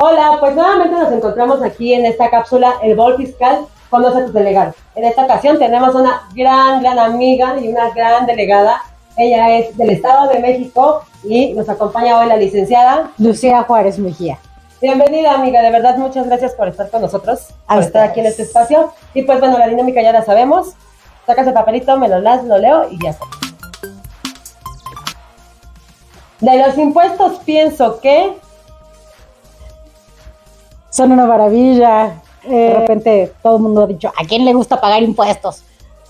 Hola, pues nuevamente nos encontramos aquí en esta cápsula, el Bol Fiscal conoce a tus delegados. En esta ocasión tenemos una gran, gran amiga y una gran delegada. Ella es del Estado de México y nos acompaña hoy la licenciada Lucía Juárez Mejía. Bienvenida, amiga. De verdad, muchas gracias por estar con nosotros, A por estar aquí en este espacio. Y pues bueno, la dinámica ya la sabemos. Sacas el papelito, me lo das, lo leo y ya está. De los impuestos pienso que Son una maravilla. Eh, de repente todo el mundo ha dicho, ¿a quién le gusta pagar impuestos?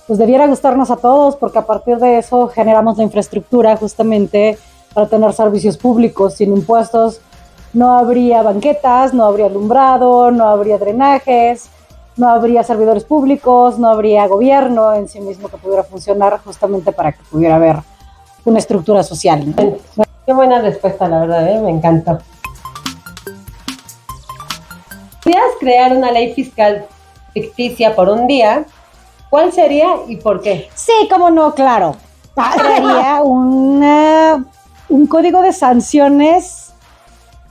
Pues debiera gustarnos a todos porque a partir de eso generamos la infraestructura justamente para tener servicios públicos. Sin impuestos no habría banquetas, no habría alumbrado, no habría drenajes, no habría servidores públicos, no habría gobierno en sí mismo que pudiera funcionar justamente para que pudiera haber una estructura social. ¿no? Qué buena respuesta, la verdad, ¿eh? me encantó. ¿Podrías crear una ley fiscal ficticia por un día? ¿Cuál sería y por qué? Sí, cómo no, claro. Crearía una- un código de sanciones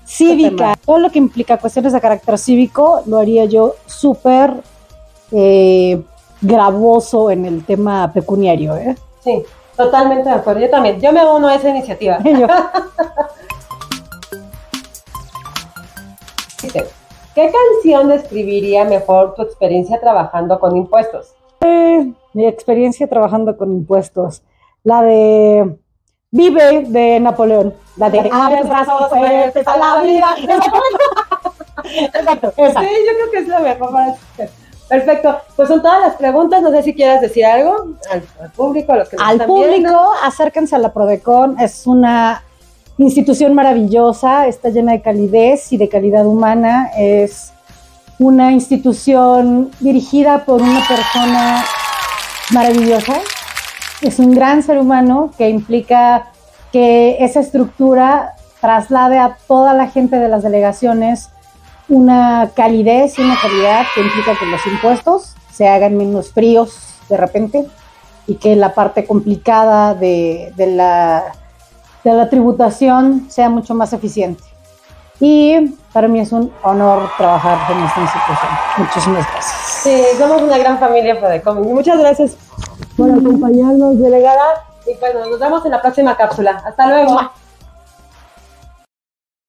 cívicas. Todo lo que implica cuestiones de carácter cívico lo haría yo súper eh, gravoso en el tema pecuniario. ¿eh? Sí, totalmente de acuerdo. Yo también. Yo me uno a esa iniciativa. Yo, ¿Qué canción describiría mejor tu experiencia trabajando con impuestos? mi experiencia trabajando con impuestos. La de Vive de Napoleón. La de Abre los brazos fuertes a la vida. Exacto, esa. Sí, yo creo que es la mejor para. Perfecto. Pues son todas las preguntas. No sé si quieras decir algo al, al público, a los que nos al están público, viendo. acérquense a la Prodecon, es una institución maravillosa, está llena de calidez y de calidad humana, es una institución dirigida por una persona maravillosa, es un gran ser humano que implica que esa estructura traslade a toda la gente de las delegaciones una calidez y una calidad que implica que los impuestos se hagan menos fríos de repente y que la parte complicada de, la, de la tributación sea mucho más eficiente. Y para mí es un honor trabajar en esta institución. Muchísimas gracias. Sí, somos una gran familia Prodecom. Muchas gracias por acompañarnos, delegada. Y pues nos vemos en la próxima cápsula. Hasta luego.